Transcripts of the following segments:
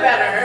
better.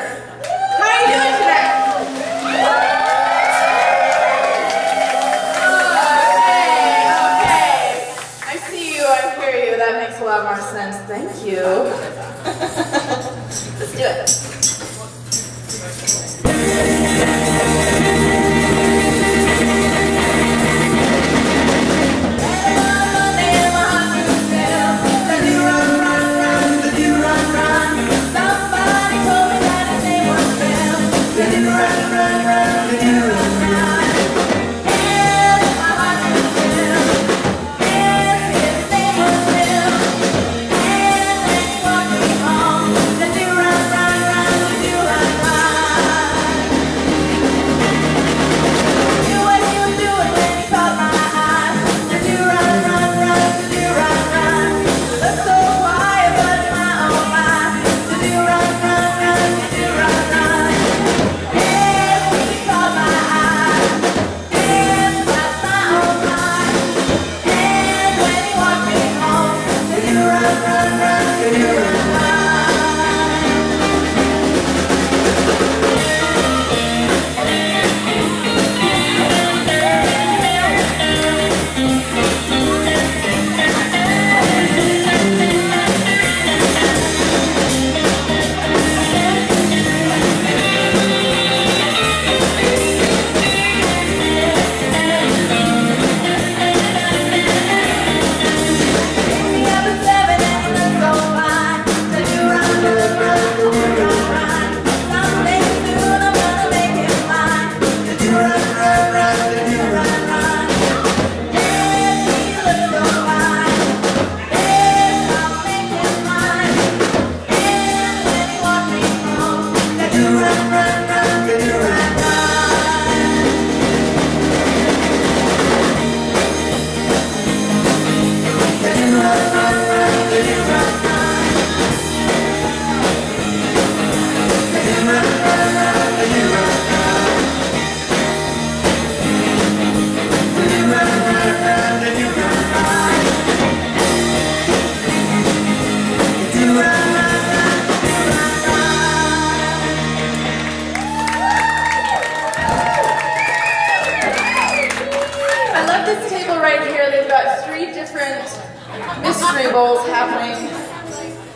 Super Bowl's happening.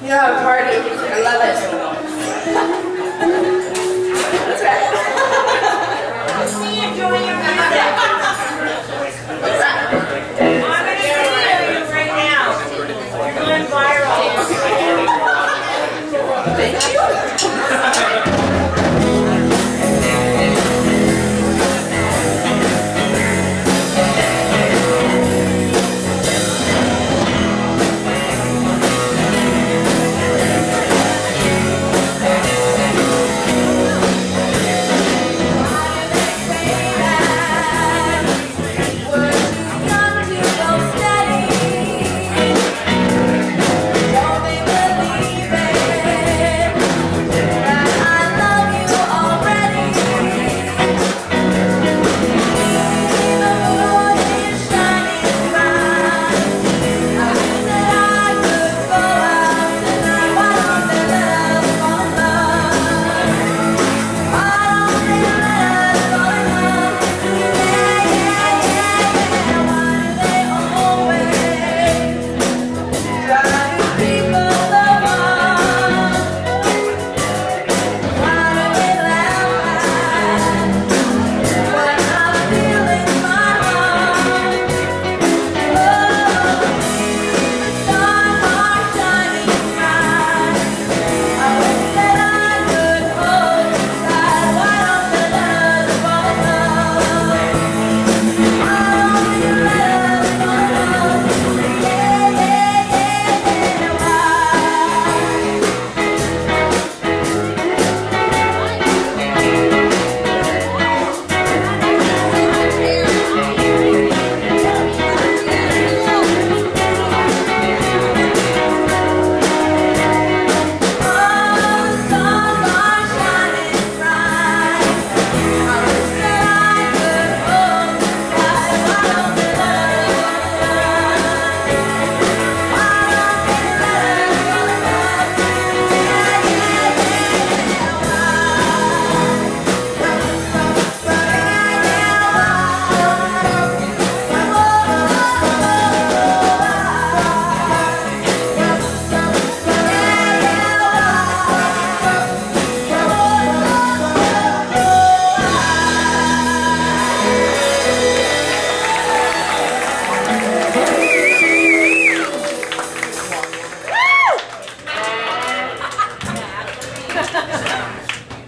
Yeah, party. I love it. That's right. we your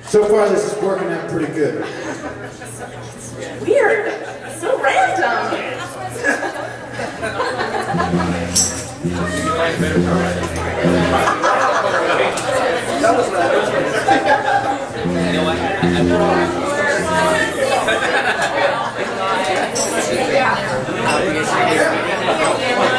So far, this is working out pretty good. Weird. So random. Beautiful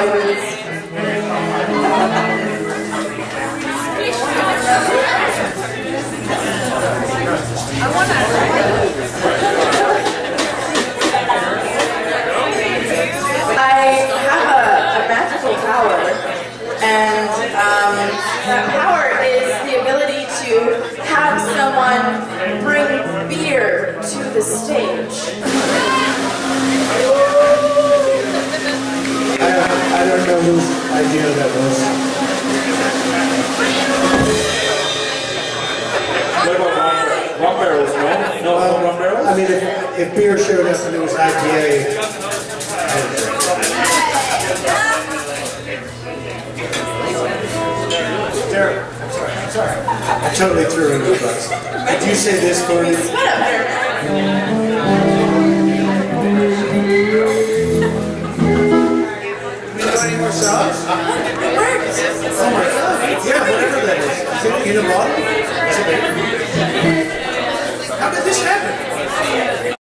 the power and um, that power is the ability whose idea that was. What about rum, rum barrels? No, no, no rum barrels. I mean, if, if beer showed up and it was IPA, Derek, I'm sorry, I'm sorry. I totally threw in the bus. Did you say this, Courtney? What up, It works. Oh my god. Yeah, whatever that is. Is it in a bottle? How did this happen?